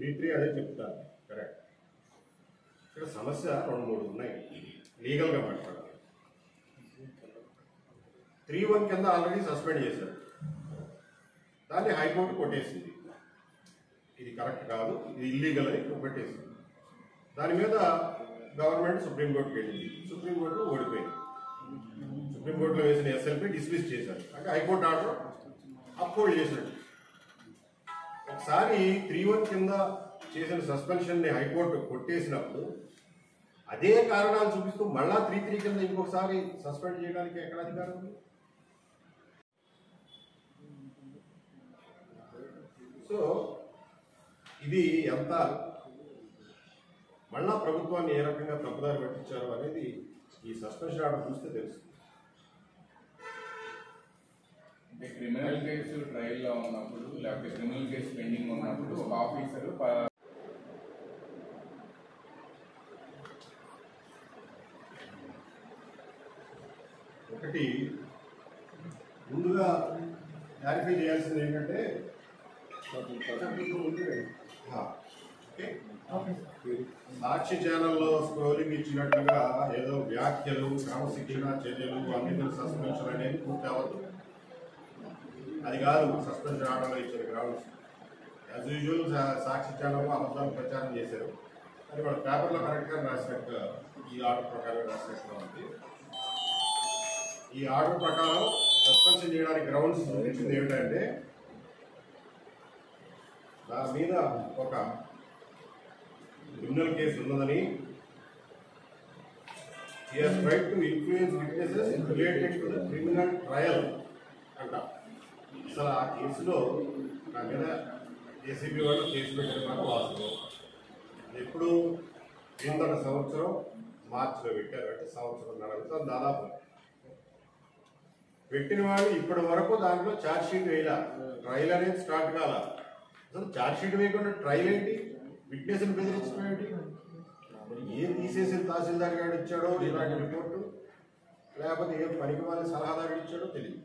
Three three అదే చెప్తాను correct ఇక్కడ సమస్య రెండు మూడు ఉన్నాయి. లీగల్గా మాట్లాడాలి. త్రీ వన్ కింద ఆల్రెడీ సస్పెండ్ చేశారు. దాన్ని హైకోర్టు కొట్టేసింది. ఇది కరెక్ట్ కాదు ఇది ఇల్లీగల్ అని కొట్టేసింది. దాని మీద గవర్నమెంట్ సుప్రీంకోర్టుకి వెళ్ళింది. సుప్రీంకోర్టు ఓడిపోయింది. సుప్రీంకోర్టులో వేసిన ఎస్ఎల్పి డిస్మిస్ చేశారు. అంటే హైకోర్టు ఆర్డర్ అప్హోల్డ్ చేసినట్టు ఒకసారి త్రీ వన్ కింద చేసిన సస్పెన్షన్ని హైకోర్టు కొట్టేసినప్పుడు అదే కారణాలు చూపిస్తూ మళ్ళా త్రీ త్రీ కింద ఇంకొకసారి సస్పెండ్ చేయడానికి ఎక్కడ అధికారం ఉంది? సో ఇది ఎంత మళ్ళా ప్రభుత్వాన్ని ఏ రకంగా తప్పుదారి పట్టించారు అనేది ఈ సస్పెన్షన్ ఆర్డర్ చూస్తే తెలుస్తుంది. క్రిమినల్ కేసు ట్రయల్లో ఉన్నప్పుడు లేకపోతే క్రిమినల్ కేసు పెండింగ్ ఉన్నప్పుడు ఒక ఆఫీసర్ ఒకటి ముందుగా క్లారిఫై చేయాల్సింది ఏంటంటే సాక్షి ఛానల్లో స్క్రోలింగ్ ఇచ్చినట్టుగా ఏదో వ్యాఖ్యలు క్రమశిక్షణ చర్యలు అన్ని సస్పెన్షన్ అనేది పూర్తి అవ్వదు. అది కాదు సస్పెన్షన్ ఆర్డర్లో ఇచ్చారు గ్రౌండ్స్ యాజ్ యూజువల్ సాక్షి ఛానల్లో అబద్ధాలు ప్రచారం చేశారు. అది వాళ్ళ పేపర్లో కరెక్ట్గా రాసినట్టు ఈ ఆర్డర్ ప్రకారం రాసినట్టుగా ఉంది. ఈ ఆర్డర్ ప్రకారం సస్పెన్షన్ చేయడానికి గ్రౌండ్స్ ఇచ్చింది ఏమిటంటే దాని మీద ఒక క్రిమినల్ కేసు ఉన్నదని he has tried to influence witnesses related to the criminal trial. అంట అసలు ఆ కేసులో నా మీద ఏసీబీ వాళ్ళు కేసు పెట్టారు మాట వాస్తవం. ఎప్పుడు కిందట సంవత్సరం మార్చిలో పెట్టారు. అంటే సంవత్సరం నడుగుతాం దాదాపు. పెట్టిన వాళ్ళు ఇప్పటి వరకు దాంట్లో ఛార్జ్ షీట్ వేయాల. ట్రయల్ అనేది స్టార్ట్ కాల. అసలు ఛార్జ్ షీట్ వేయకుండా ట్రయల్ ఏంటి? విట్నెస్ని బెదిరించడం ఏంటి? ఏం తీసేసి తహసీల్దార్ గారు ఇచ్చాడో ఇలాంటి రిపోర్టు? లేకపోతే ఏ పనికి వాళ్ళ సలహాదారుడు ఇచ్చాడో తెలియదు.